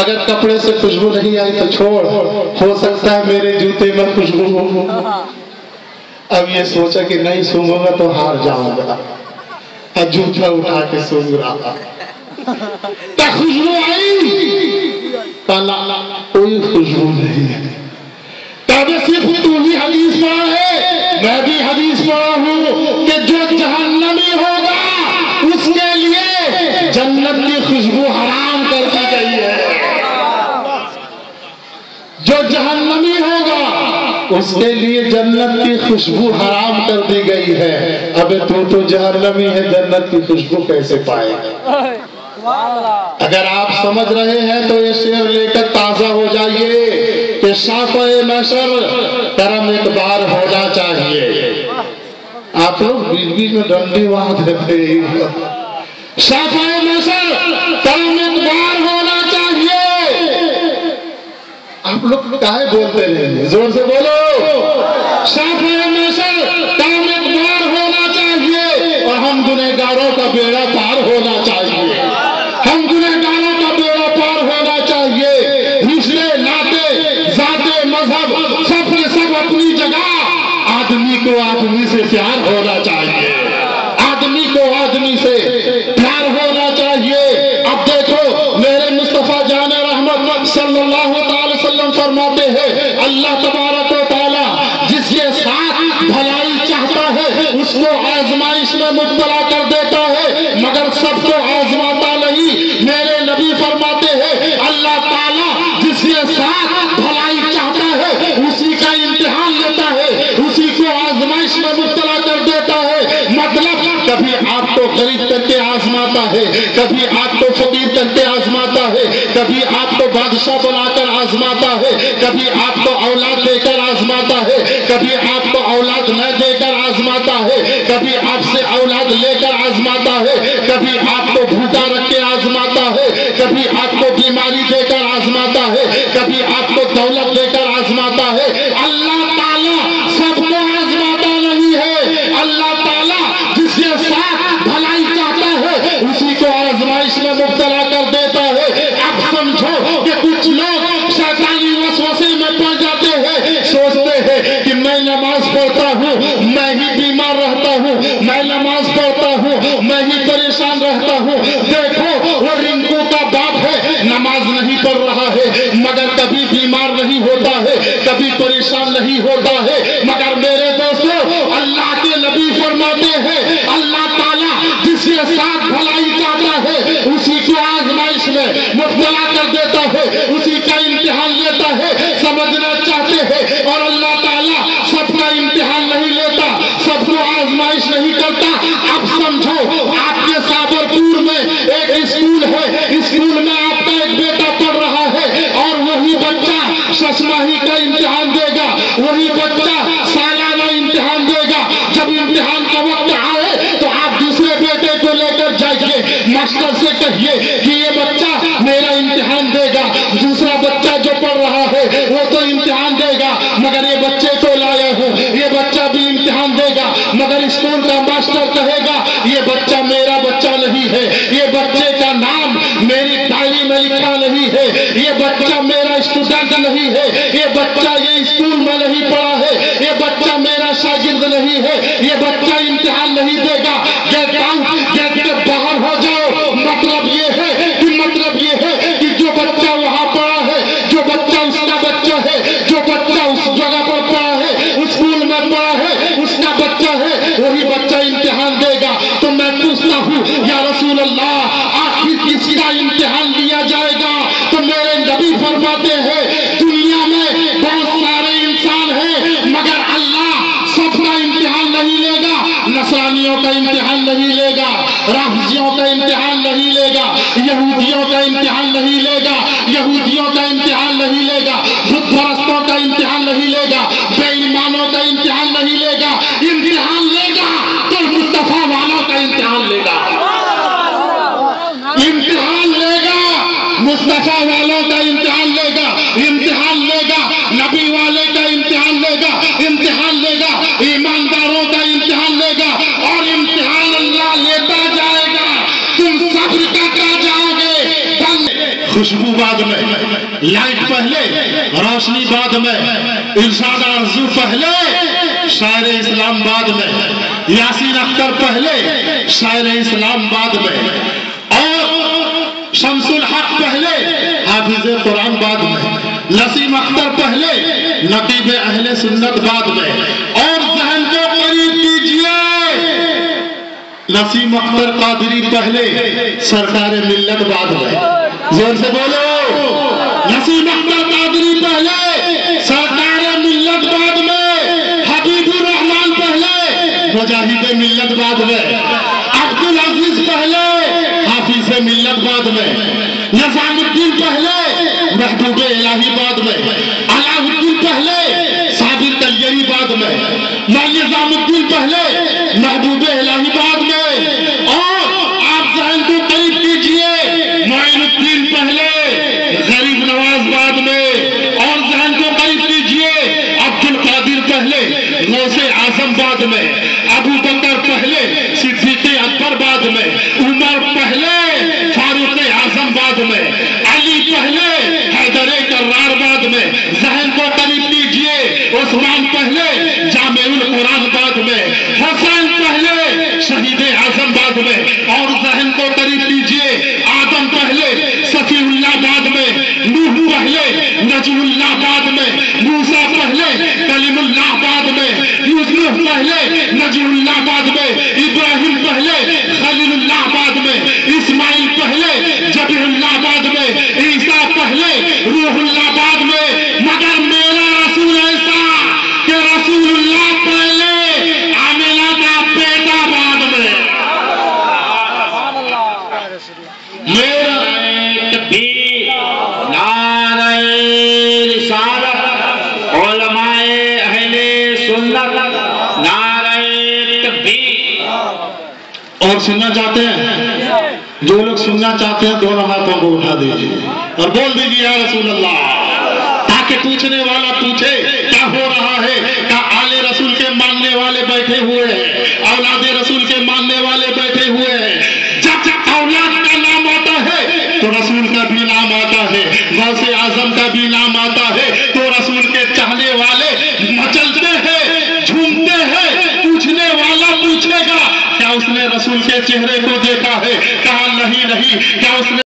اگر کپڑے سے خوشبو نہیں آئی تو چھوڑ، ہو سکتا ہے میرے جوتے میں خوشبو ہو۔ اب یہ سوچا کہ نہیں سونگوں گا تو ہار جاؤں گا۔ جوتا اٹھا کے سونگ رہا۔ خوشبو آئی۔ کالا کوئی خوشبو نہیں ہے۔ صرف تو ہی حدیث پڑھا ہے۔ میں بھی حدیث پڑھا ہوں کہ جو جہنمی ہوگا اس کے لیے جنت کی خوشبو حرام کر دی گئی ہے جو جہنمی ہوگا، اس کے لیے جنت کی خوشبو حرام کر دی گئی ہے۔ ابے تو تو جہنمی ہے، جنت کی خوشبو کیسے پائے گا؟ اگر آپ سمجھ رہے ہیں تو یہ شعر لے کر تازہ ہو جائیے کہ شافع نشر کرم ایک بار ہونا چاہیے۔ آپ لوگ بیچ بیچ میں ڈنڈی وہاں دیتے شافع نشر کرم آپ لوگ بولتے رہے زور سے بولو۔ اللہ تبارک و تعالی جس کے ساتھ بھلائی چاہتا ہے، اس کو آزمائش میں مبتلا کر دیتا ہے۔ مگر سب کو آزماتا نہیں، میرے نبی فرماتے ہیں، اللہ تعالیٰ جس کے ساتھ بھلائی چاہتا ہے، اسی کا امتحان لیتا ہے، اسی کو آزمائش میں مبتلا کر دیتا ہے۔ مطلب کبھی آپ کو غریب کر کے آزماتا ہے، کبھی آپ کو کبھی آپ کو بادشاہ بنا کر آزماتا ہے، کبھی آپ کو اولاد دے کر آزماتا ہے، کبھی آپ کو اولاد نہ دے کر آزماتا ہے، کبھی آپ سے اولاد لے کر آزماتا ہے، کبھی آپ کو بھوٹا رکھ کے آزماتا ہے، کبھی آپ کو بیماری دے کر ہوں میں ہی پریشان رہتا ہوں۔ دیکھو، وہ رنکو کا باپ ہے، نماز نہیں پڑھ رہا ہے، مگر کبھی بیمار نہیں ہوتا ہے، کبھی پریشان نہیں ہوتا ہے۔ مگر میرے دوستو، اللہ کے نبی فرماتے ہیں، اللہ تعالیٰ جس کے ساتھ بھلائی چاہتا ہے، اسی کو آزمائش میں مبتلا کر دیتا ہے۔ کرتا اب سمجھو، آپ کے سابر پور میں ایک اسکول ہے۔ اسکول میں آپ کا ایک بیٹا پڑھ رہا ہے اور وہی بچہ ششماہی کا امتحان دے گا۔ وہی بچہ سالانہ امتحان دے گا۔ جب امتحان کا وقت آئے تو آپ دوسرے بیٹے کو لے کر جائیے۔ ماسٹر سے کہیے کہ یہ بچہ میرا امتحان دے گا۔ دوسرا بچہ جو پڑھ رہا ہے وہ مگر اسکول کا ماسٹر کہے گا، یہ بچہ میرا بچہ نہیں ہے، یہ بچے کا نام میری ڈائری میں لکھا نہیں ہے، یہ بچہ میرا اسٹوڈنٹ نہیں ہے، یہ بچہ یہ اسکول میں نہیں پڑھا ہے، یہ بچہ میرا شاگرد نہیں ہے، یہ بچہ امتحان نہیں دے گا گیٹ آؤٹ گیٹ کے باہر ہو جاؤ مطلب یہ ہے کہ مطلب یہ ہے کہ جو بچہ وہاں پڑھا ہے، جو بچہ اس کا بچہ ہے، جو بچہ اس جگہ پر پڑھا ہے اسکول میں پڑھا ہے، اس کا بچہ ہے وہی بچہ امتحان دے گا تو میں پوچھتا ہوں، یا رسول اللہ، آخر کس کا امتحان لیا جائے گا؟ تو میرے نبی فرماتے ہیں، دنیا میں بہت سارے انسان ہیں، مگر اللہ سب کا امتحان نہیں لے گا، نصرانیوں کا امتحان نہیں لے گا راہجیوں کا امتحان نہیں لے گا، یہودیوں کا امتحان نہیں لے گا، یہودیوں کا امتحان نہیں لے گا، بت پرستوں کا امتحان نہیں لے گا خوشبو بعد میں، لائٹ پہلے، روشنی بعد میں، ارشاد آرزو پہلے، شاعر اسلام بعد میں، یاسین اختر پہلے، شاعر اسلام بعد میں، اور شمس الحق پہلے، حافظ قرآن بعد میں، نسیم اختر پہلے، نقیب اہل سنت بعد میں، اور ذہن کو قریب کیجیے۔ نسیم اختر قادری پہلے، سرکار ملت بعد میں۔ زور سے بولو۔ نسیم اختر قادری پہلے سرکار ملت بعد میں، حبیب الرحمان پہلے، مجاہد ملت بعد میں عبد العزیز پہلے، حافظ ملت بعد میں نظام الدین پہلے، محبوب الہی بعد میں علاء الدین پہلے صابر تلیری بعد میں نظام الدین پہلے، محبوب بعد میں، ابو بکر پہلے، صدیق اکبر بعد میں، عمر پہلے، فاروق اعظم بعد میں، علی پہلے، حیدر کرار بعد میں، ذہن کو قریب کیجیے، عثمان پہلے یوسف پہلے نجم اللہ بعد اور سننا چاہتے ہیں؟ جو لوگ سننا چاہتے ہیں، دونوں ہاتھوں کو اٹھا دیجیے اور بول دیجیے یا رسول اللہ، تاکہ پوچھنے والا پوچھے، کیا ہو رہا ہے؟ کیا آل رسول کے ماننے والے بیٹھے ہوئے ہیں؟ اولاد رسول کے ماننے والے بیٹھے ہوئے ہیں؟ جب جب اولاد کا نام آتا ہے، تو رسول کا بھی نام آتا ہے، غوث اعظم کا بھی نام آتا ہے چہرے کو دیکھا ہے کہا نہیں نہیں کیا اس نے